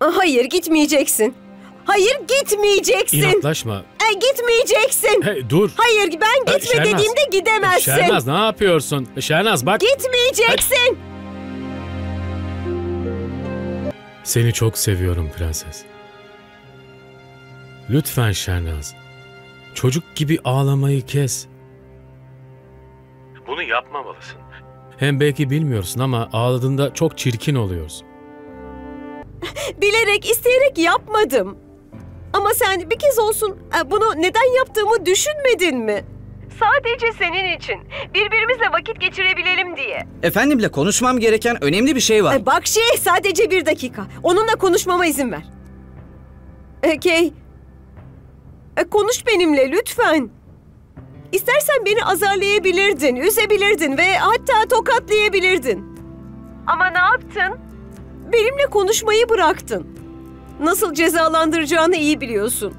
Hayır gitmeyeceksin. Hayır gitmeyeceksin. İnatlaşma. E, gitmeyeceksin. Hey, dur. Hayır ben E, gitme Şernaz. dediğimde gidemezsin. Şernaz ne yapıyorsun? Şernaz bak. Gitmeyeceksin. Seni çok seviyorum prenses. Lütfen Şernaz. Çocuk gibi ağlamayı kes. Bunu yapmamalısın. Hem belki bilmiyorsun ama ağladığında çok çirkin oluyorsun. Bilerek, isteyerek yapmadım. Ama sen bir kez olsun e, bunu neden yaptığımı düşünmedin mi? Sadece senin için. Birbirimizle vakit geçirebilelim diye. Efendimle konuşmam gereken önemli bir şey var. E, bak şey sadece bir dakika. Onunla konuşmama izin ver. Kay. E, konuş benimle lütfen. İstersen beni azarlayabilirdin, üzebilirdin ve hatta tokatlayabilirdin. Ama ne yaptın? Benimle konuşmayı bıraktın. Nasıl cezalandıracağını iyi biliyorsun.